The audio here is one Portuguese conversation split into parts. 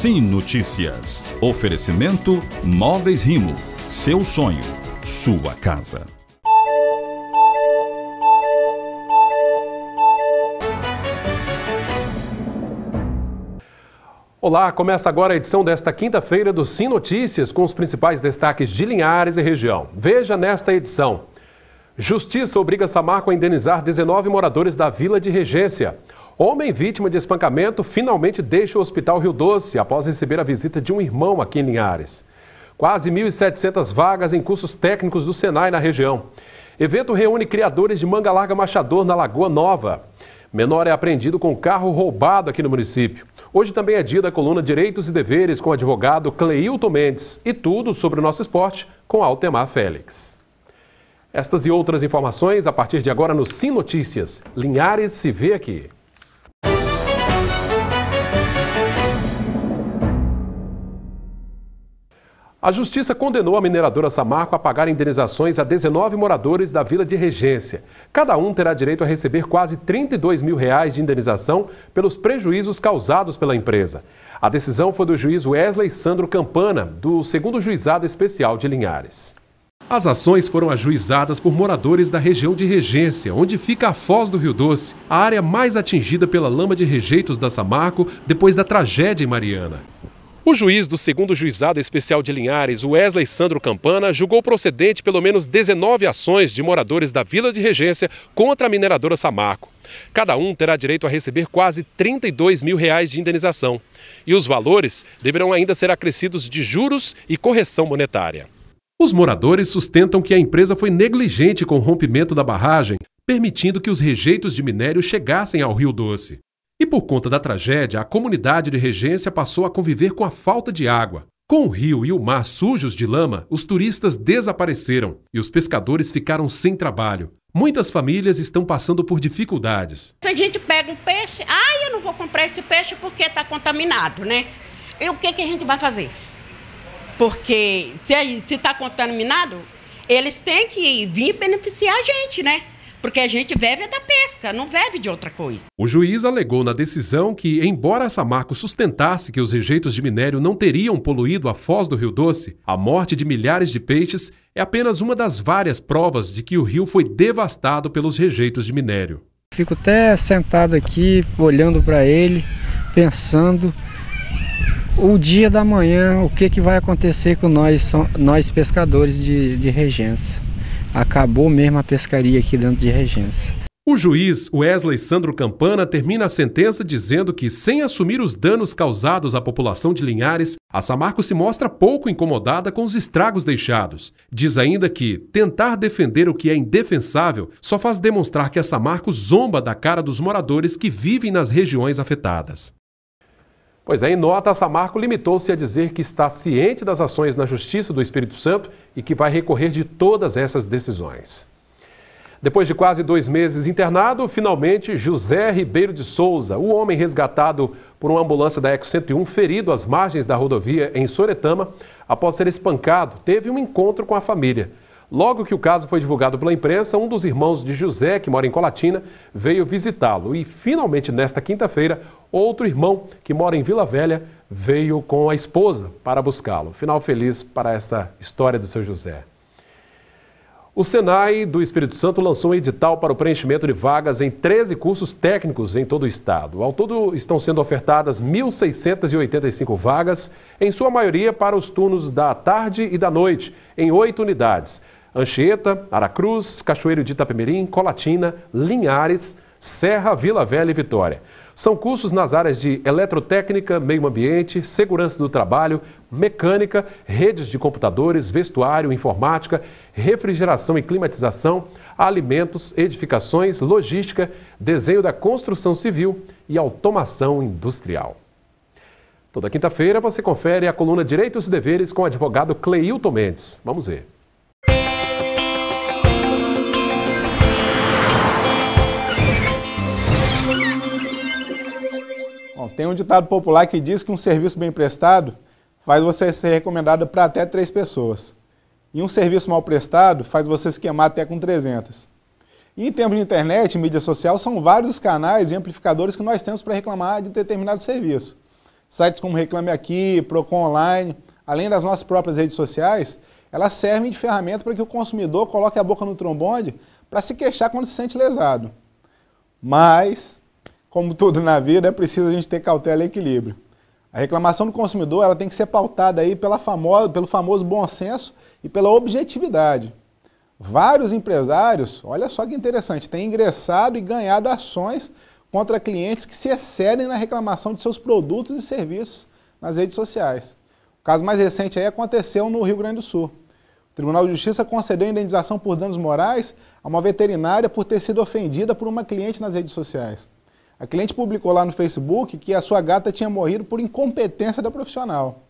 Sim Notícias. Oferecimento Móveis Rimo. Seu sonho. Sua casa. Olá, começa agora a edição desta quinta-feira do Sim Notícias com os principais destaques de Linhares e região. Veja nesta edição. Justiça obriga Samarco a indenizar 19 moradores da Vila de Regência. Homem vítima de espancamento finalmente deixa o Hospital Rio Doce após receber a visita de um irmão aqui em Linhares. Quase 1.700 vagas em cursos técnicos do Senai na região. Evento reúne criadores de manga larga machador na Lagoa Nova. Menor é apreendido com carro roubado aqui no município. Hoje também é dia da coluna Direitos e Deveres com o advogado Cleilton Mendes. E tudo sobre o nosso esporte com Altemar Félix. Estas e outras informações a partir de agora no Sim Notícias. Linhares se vê aqui. A Justiça condenou a mineradora Samarco a pagar indenizações a 19 moradores da Vila de Regência. Cada um terá direito a receber quase 32 mil reais de indenização pelos prejuízos causados pela empresa. A decisão foi do juiz Wesley Sandro Campana, do segundo juizado especial de Linhares. As ações foram ajuizadas por moradores da região de Regência, onde fica a Foz do Rio Doce, a área mais atingida pela lama de rejeitos da Samarco depois da tragédia em Mariana. O juiz do segundo juizado especial de Linhares, Wesley Sandro Campana, julgou procedente pelo menos 19 ações de moradores da Vila de Regência contra a mineradora Samarco. Cada um terá direito a receber quase 32 mil reais de indenização. E os valores deverão ainda ser acrescidos de juros e correção monetária. Os moradores sustentam que a empresa foi negligente com o rompimento da barragem, permitindo que os rejeitos de minério chegassem ao Rio Doce. E por conta da tragédia, a comunidade de Regência passou a conviver com a falta de água. Com o rio e o mar sujos de lama, os turistas desapareceram e os pescadores ficaram sem trabalho. Muitas famílias estão passando por dificuldades. Se a gente pega um peixe, ah, eu não vou comprar esse peixe porque está contaminado, né? E o que, que a gente vai fazer? Porque se está contaminado, eles têm que vir beneficiar a gente, né? Porque a gente vive da pesca, não vive de outra coisa. O juiz alegou na decisão que, embora a Samarco sustentasse que os rejeitos de minério não teriam poluído a foz do Rio Doce, a morte de milhares de peixes é apenas uma das várias provas de que o rio foi devastado pelos rejeitos de minério. Fico até sentado aqui, olhando para ele, pensando o dia da manhã, o que, que vai acontecer com nós, nós pescadores de, de regência acabou mesmo a pescaria aqui dentro de Regência. O juiz Wesley Sandro Campana termina a sentença dizendo que, sem assumir os danos causados à população de Linhares, a Samarco se mostra pouco incomodada com os estragos deixados. Diz ainda que tentar defender o que é indefensável só faz demonstrar que a Samarco zomba da cara dos moradores que vivem nas regiões afetadas. Pois é, em nota, Samarco limitou-se a dizer que está ciente das ações na Justiça do Espírito Santo e que vai recorrer de todas essas decisões. Depois de quase dois meses internado, finalmente José Ribeiro de Souza, o homem resgatado por uma ambulância da Eco 101, ferido às margens da rodovia em Soretama, após ser espancado, teve um encontro com a família. Logo que o caso foi divulgado pela imprensa, um dos irmãos de José, que mora em Colatina, veio visitá-lo. E finalmente, nesta quinta-feira, outro irmão, que mora em Vila Velha, veio com a esposa para buscá-lo. Final feliz para essa história do seu José. O Senai do Espírito Santo lançou um edital para o preenchimento de vagas em 13 cursos técnicos em todo o estado. Ao todo, estão sendo ofertadas 1.685 vagas, em sua maioria para os turnos da tarde e da noite, em oito unidades. Anchieta, Aracruz, Cachoeiro de Itapemirim, Colatina, Linhares, Serra, Vila Velha e Vitória. São cursos nas áreas de eletrotécnica, meio ambiente, segurança do trabalho, mecânica, redes de computadores, vestuário, informática, refrigeração e climatização, alimentos, edificações, logística, desenho da construção civil e automação industrial. Toda quinta-feira você confere a coluna Direitos e Deveres com o advogado Cleilton Mendes. Vamos ver. Tem um ditado popular que diz que um serviço bem prestado faz você ser recomendado para até três pessoas. E um serviço mal prestado faz você se queimar até com 300. E em termos de internet e mídia social, são vários os canais e amplificadores que nós temos para reclamar de determinado serviço. Sites como Reclame Aqui, Procon Online, além das nossas próprias redes sociais, elas servem de ferramenta para que o consumidor coloque a boca no trombone para se queixar quando se sente lesado. Mas, como tudo na vida, é preciso a gente ter cautela e equilíbrio. A reclamação do consumidor ela tem que ser pautada aí pela famosa, pelo famoso bom senso e pela objetividade. Vários empresários, olha só que interessante, têm ingressado e ganhado ações contra clientes que se excedem na reclamação de seus produtos e serviços nas redes sociais. O caso mais recente aí aconteceu no Rio Grande do Sul. O Tribunal de Justiça concedeu indenização por danos morais a uma veterinária por ter sido ofendida por uma cliente nas redes sociais. A cliente publicou lá no Facebook que a sua gata tinha morrido por incompetência da profissional.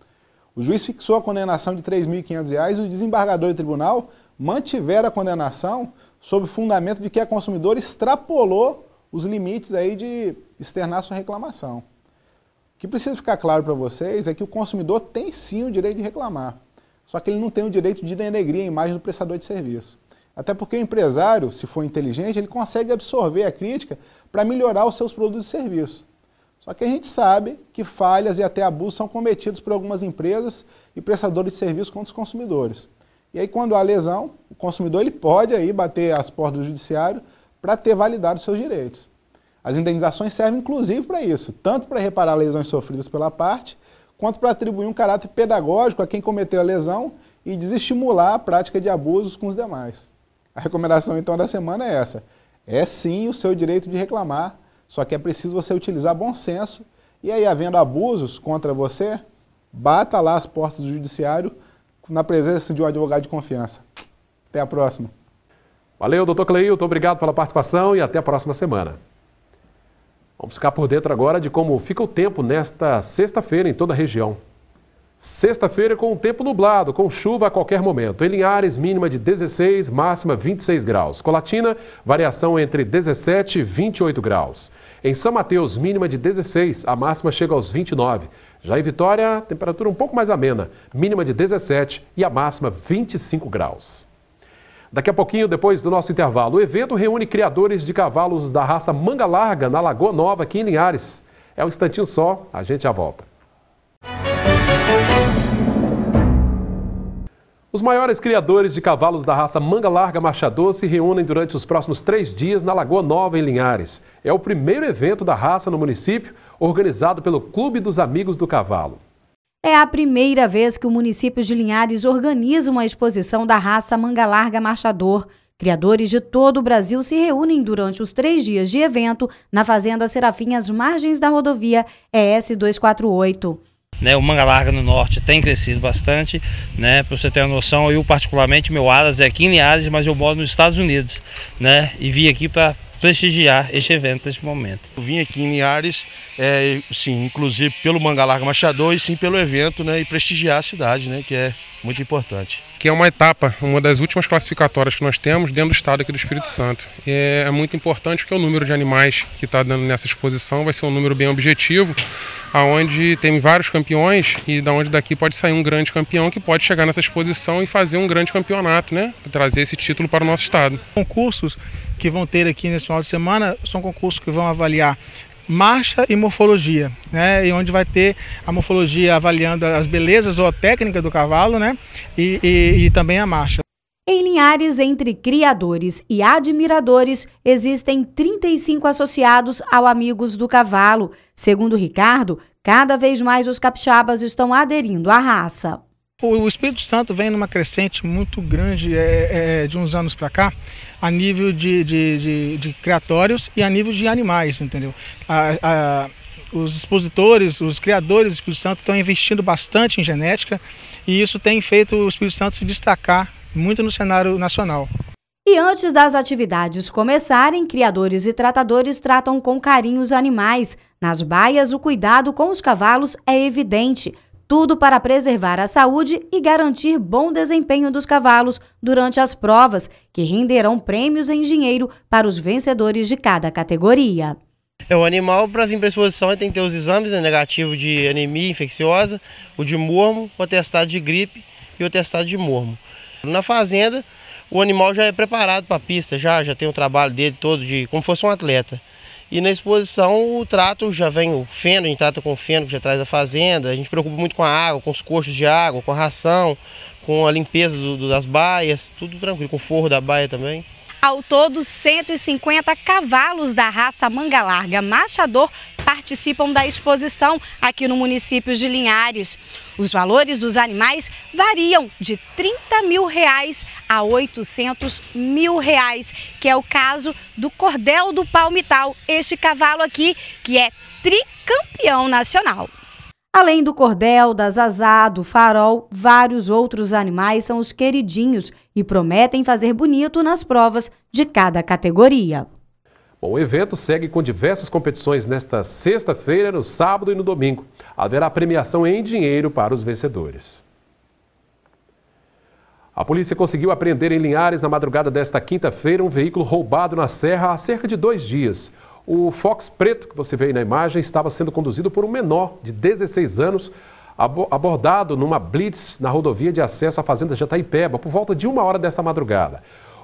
O juiz fixou a condenação de R$ 3.500 e o desembargador do tribunal mantivera a condenação sob o fundamento de que a consumidora extrapolou os limites aí de externar sua reclamação. O que precisa ficar claro para vocês é que o consumidor tem sim o direito de reclamar, só que ele não tem o direito de denegrir a imagem do prestador de serviço. Até porque o empresário, se for inteligente, ele consegue absorver a crítica para melhorar os seus produtos e serviços. Só que a gente sabe que falhas e até abusos são cometidos por algumas empresas e prestadores de serviços contra os consumidores. E aí, quando há lesão, o consumidor ele pode aí bater as portas do judiciário para ter validado seus direitos. As indenizações servem inclusive para isso, tanto para reparar lesões sofridas pela parte, quanto para atribuir um caráter pedagógico a quem cometeu a lesão e desestimular a prática de abusos com os demais. A recomendação então da semana é essa: é sim o seu direito de reclamar, só que é preciso você utilizar bom senso e aí, havendo abusos contra você, bata lá as portas do judiciário na presença de um advogado de confiança. Até a próxima. Valeu, doutor Cleilton, obrigado pela participação e até a próxima semana. Vamos ficar por dentro agora de como fica o tempo nesta sexta-feira em toda a região. Sexta-feira com o tempo nublado, com chuva a qualquer momento. Em Linhares, mínima de 16, máxima 26 graus. Colatina, variação entre 17 e 28 graus. Em São Mateus, mínima de 16, a máxima chega aos 29. Já em Vitória, temperatura um pouco mais amena, mínima de 17 e a máxima 25 graus. Daqui a pouquinho, depois do nosso intervalo, o evento reúne criadores de cavalos da raça manga larga na Lagoa Nova, aqui em Linhares. É um instantinho só, a gente já volta. Os maiores criadores de cavalos da raça manga larga machador se reúnem durante os próximos três dias na Lagoa Nova, em Linhares. É o primeiro evento da raça no município, organizado pelo Clube dos Amigos do Cavalo. É a primeira vez que o município de Linhares organiza uma exposição da raça manga larga marchador. Criadores de todo o Brasil se reúnem durante os três dias de evento na Fazenda Serafim, às margens da rodovia ES 248. Né, o manga larga no norte tem crescido bastante, né? Para você ter uma noção, eu particularmente meu aras é aqui em Linhares, mas eu moro nos Estados Unidos, né? E vim aqui para prestigiar este evento neste momento. Eu vim aqui em Linhares, é, sim, inclusive pelo Manga Larga Machador e sim pelo evento, né, e prestigiar a cidade, né, que é muito importante. Que é uma etapa, uma das últimas classificatórias que nós temos dentro do estado aqui do Espírito Santo. E é muito importante porque o número de animais que está dando nessa exposição vai ser um número bem objetivo, aonde tem vários campeões e da onde daqui pode sair um grande campeão que pode chegar nessa exposição e fazer um grande campeonato, né, trazer esse título para o nosso estado. Concursos que vão ter aqui nesse final de semana são concursos que vão avaliar marcha e morfologia, né? E onde vai ter a morfologia avaliando as belezas ou a técnica do cavalo, né? E, e, e também a marcha. Em Linhares, entre criadores e admiradores, existem 35 associados ao Amigos do Cavalo. Segundo Ricardo, cada vez mais os capixabas estão aderindo à raça. O Espírito Santo vem numa crescente muito grande é, é, de uns anos para cá, a nível de, de, de, de, criatórios e a nível de animais, entendeu? A, a, os expositores, os criadores do Espírito Santo estão investindo bastante em genética e isso tem feito o Espírito Santo se destacar muito no cenário nacional. E antes das atividades começarem, criadores e tratadores tratam com carinho os animais. Nas baias, o cuidado com os cavalos é evidente. Tudo para preservar a saúde e garantir bom desempenho dos cavalos durante as provas, que renderão prêmios em dinheiro para os vencedores de cada categoria. É o animal para vir para exposição tem que ter os exames né, negativo de anemia infecciosa, o de mormo, o atestado de gripe e o atestado de mormo. Na fazenda, o animal já é preparado para a pista, já já tem o trabalho dele todo de como fosse um atleta. E na exposição o trato já vem o feno, a gente trata com o feno que já traz da fazenda, a gente preocupa muito com a água, com os coxos de água, com a ração, com a limpeza do, do, das baias, tudo tranquilo, com o forro da baia também. Ao todo, 150 cavalos da raça manga larga machador participam da exposição aqui no município de Linhares. Os valores dos animais variam de 30 mil reais a 800 mil reais, que é o caso do Cordel do Palmital, este cavalo aqui que é tricampeão nacional. Além do cordel, da zazá, do farol, vários outros animais são os queridinhos e prometem fazer bonito nas provas de cada categoria. Bom, o evento segue com diversas competições nesta sexta-feira, no sábado e no domingo. Haverá premiação em dinheiro para os vencedores. A polícia conseguiu apreender em Linhares, na madrugada desta quinta-feira, um veículo roubado na serra há cerca de dois dias. O Fox preto que você vê aí na imagem estava sendo conduzido por um menor de 16 anos, abordado numa blitz na rodovia de acesso à fazenda Jataipeba por volta de uma hora dessa madrugada.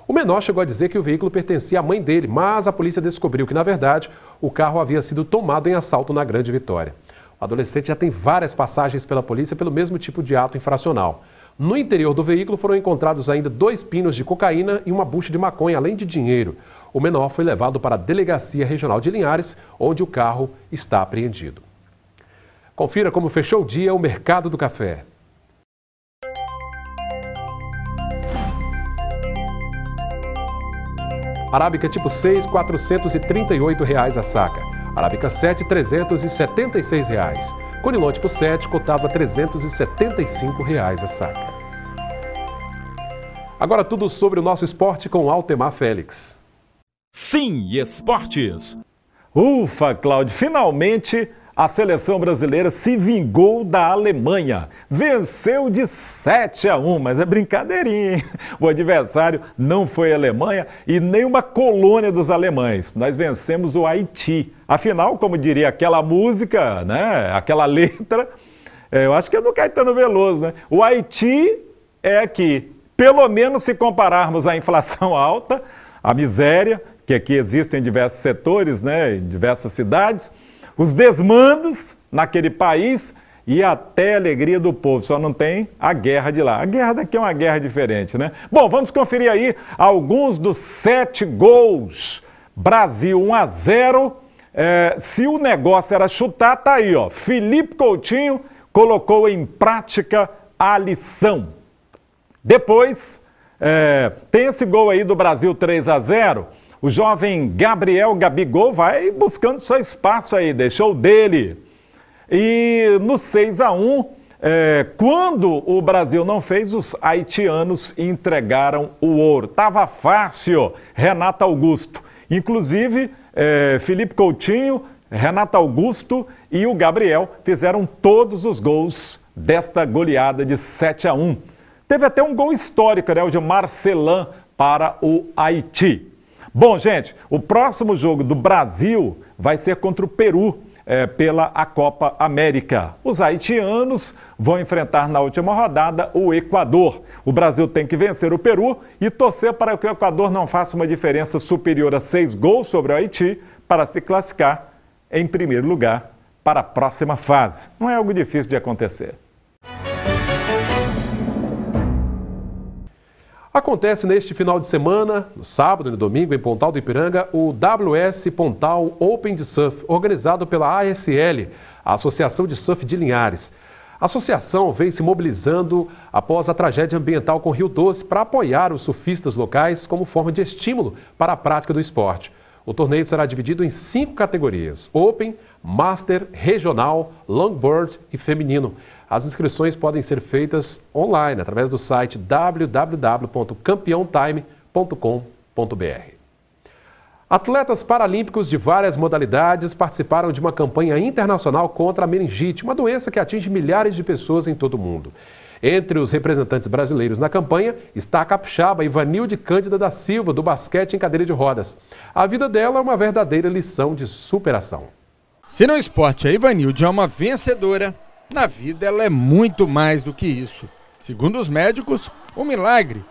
O menor chegou a dizer que o veículo pertencia à mãe dele, mas a polícia descobriu que, na verdade, o carro havia sido tomado em assalto na Grande Vitória. O adolescente já tem várias passagens pela polícia pelo mesmo tipo de ato infracional. No interior do veículo foram encontrados ainda dois pinos de cocaína e uma bucha de maconha, além de dinheiro. O menor foi levado para a Delegacia Regional de Linhares, onde o carro está apreendido. Confira como fechou o dia o mercado do café. Arábica tipo 6, 438 reais a saca. Arábica 7, 376 reais. Conilon tipo 7, cotado a 375 reais a saca. Agora tudo sobre o nosso esporte com Altemar Félix. Sim, esportes. Ufa, Cláudio, finalmente a seleção brasileira se vingou da Alemanha. Venceu de 7 a 1, mas é brincadeirinha. Hein? O adversário não foi a Alemanha e nem uma colônia dos alemães. Nós vencemos o Haiti. Afinal, como diria aquela música, né, aquela letra, é, eu acho que é do Caetano Veloso, né? O Haiti é aqui. Pelo menos se compararmos a inflação alta, a miséria, que aqui existe em diversos setores, né, em diversas cidades, os desmandos naquele país e até a alegria do povo. Só não tem a guerra de lá. A guerra daqui é uma guerra diferente, né? Bom, vamos conferir aí alguns dos sete gols. Brasil 1 a 0. É, se o negócio era chutar, tá aí, ó. Felipe Coutinho colocou em prática a lição. Depois, é, tem esse gol aí do Brasil 3 a 0. O jovem Gabriel Gabigol vai buscando seu espaço aí, deixou dele. E no 6 a 1 é, quando o Brasil não fez, os haitianos entregaram o ouro. Tava fácil, Renato Augusto. Inclusive, é, Felipe Coutinho, Renato Augusto e o Gabriel fizeram todos os gols desta goleada de 7 a 1. Teve até um gol histórico, né, o de Marcelan para o Haiti. Bom, gente, o próximo jogo do Brasil vai ser contra o Peru. É, pela a Copa América. Os haitianos vão enfrentar na última rodada o Equador. O Brasil tem que vencer o Peru e torcer para que o Equador não faça uma diferença superior a seis gols sobre o Haiti para se classificar em primeiro lugar para a próxima fase. Não é algo difícil de acontecer. Acontece neste final de semana, no sábado e no domingo, em Pontal do Ipiranga, o WS Pontal Open de Surf, organizado pela ASL, a Associação de Surf de Linhares. A associação vem se mobilizando após a tragédia ambiental com Rio Doce para apoiar os surfistas locais como forma de estímulo para a prática do esporte. O torneio será dividido em cinco categorias: Open, Master, Regional, Longboard e Feminino. As inscrições podem ser feitas online através do site www.campeontime.com.br. Atletas paralímpicos de várias modalidades participaram de uma campanha internacional contra a meningite, uma doença que atinge milhares de pessoas em todo o mundo. Entre os representantes brasileiros na campanha está a capixaba Ivanilde Cândida da Silva, do basquete em cadeira de rodas. A vida dela é uma verdadeira lição de superação. Se no esporte a Ivanilde é uma vencedora, na vida ela é muito mais do que isso. Segundo os médicos, o milagre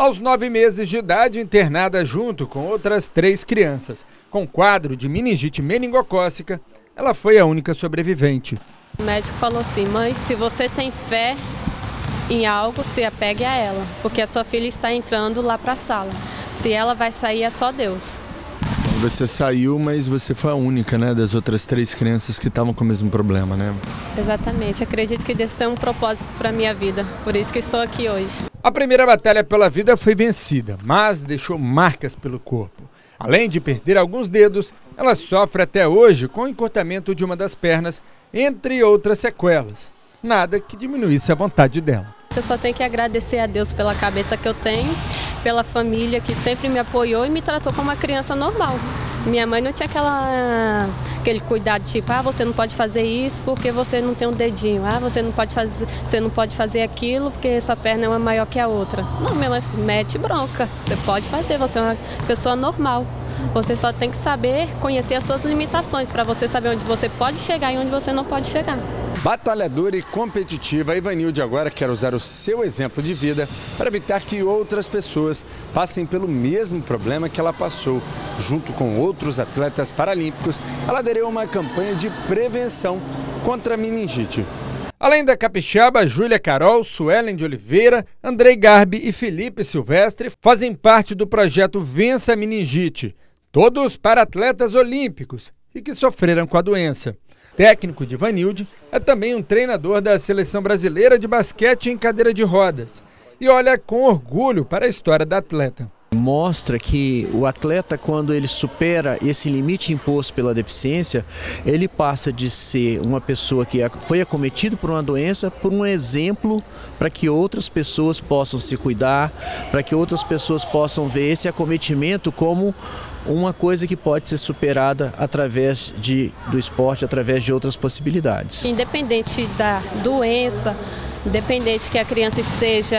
Aos nove meses de idade, internada junto com outras três crianças, com quadro de meningite meningocócica, ela foi a única sobrevivente. O médico falou assim: mãe, se você tem fé em algo, se apegue a ela, porque a sua filha está entrando lá para a sala. Se ela vai sair, é só Deus. Você saiu, mas você foi a única, né, das outras três crianças que estavam com o mesmo problema, né? Exatamente. Acredito que Deus tem um propósito para minha vida, por isso que estou aqui hoje. A primeira batalha pela vida foi vencida, mas deixou marcas pelo corpo. Além de perder alguns dedos, ela sofre até hoje com o encurtamento de uma das pernas, entre outras sequelas. Nada que diminuísse a vontade dela. Eu só tenho que agradecer a Deus pela cabeça que eu tenho, pela família que sempre me apoiou e me tratou como uma criança normal. Minha mãe não tinha aquela, aquele cuidado tipo, ah, você não pode fazer isso porque você não tem um dedinho, ah, você não pode fazer, você não pode fazer aquilo porque sua perna é uma maior que a outra. Não, minha mãe mete bronca. Você pode fazer, você é uma pessoa normal. Você só tem que saber conhecer as suas limitações para você saber onde você pode chegar e onde você não pode chegar. Batalhadora e competitiva, a Ivanilde agora quer usar o seu exemplo de vida para evitar que outras pessoas passem pelo mesmo problema que ela passou. Junto com outros atletas paralímpicos, ela aderiu a uma campanha de prevenção contra a meningite. Além da capixaba, Júlia Carol, Suelen de Oliveira, Andrei Garbi e Felipe Silvestre fazem parte do projeto Vença a Meningite, todos para atletas olímpicos e que sofreram com a doença técnico de Vanilde, é também um treinador da seleção brasileira de basquete em cadeira de rodas e olha com orgulho para a história da atleta. Mostra que o atleta, quando ele supera esse limite imposto pela deficiência, ele passa de ser uma pessoa que foi acometido por uma doença por um exemplo para que outras pessoas possam se cuidar, para que outras pessoas possam ver esse acometimento como uma coisa que pode ser superada através de, do esporte, através de outras possibilidades. Independente da doença, independente que a criança esteja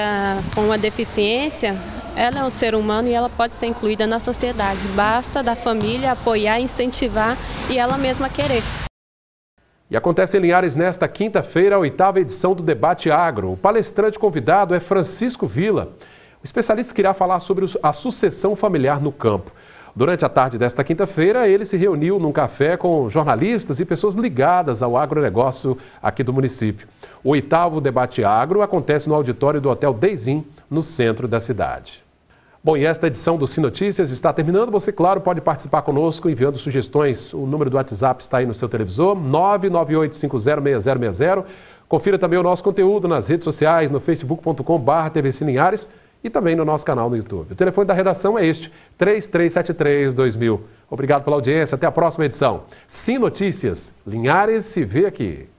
com uma deficiência, ela é um ser humano e ela pode ser incluída na sociedade. Basta da família apoiar, incentivar e ela mesma querer. E acontece em Linhares nesta quinta-feira a oitava edição do Debate Agro. O palestrante convidado é Francisco Vila. O especialista que irá falar sobre a sucessão familiar no campo. Durante a tarde desta quinta-feira, ele se reuniu num café com jornalistas e pessoas ligadas ao agronegócio aqui do município. O oitavo debate agro acontece no auditório do Hotel Deizin, no centro da cidade. Bom, e esta edição do Sim Notícias está terminando. Você, claro, pode participar conosco enviando sugestões. O número do WhatsApp está aí no seu televisor, 998506060. Confira também o nosso conteúdo nas redes sociais, no facebook.com.br TVC Linhares e também no nosso canal no YouTube. O telefone da redação é este, 3373-2000. Obrigado pela audiência, até a próxima edição. Sim Notícias, Linhares se vê aqui.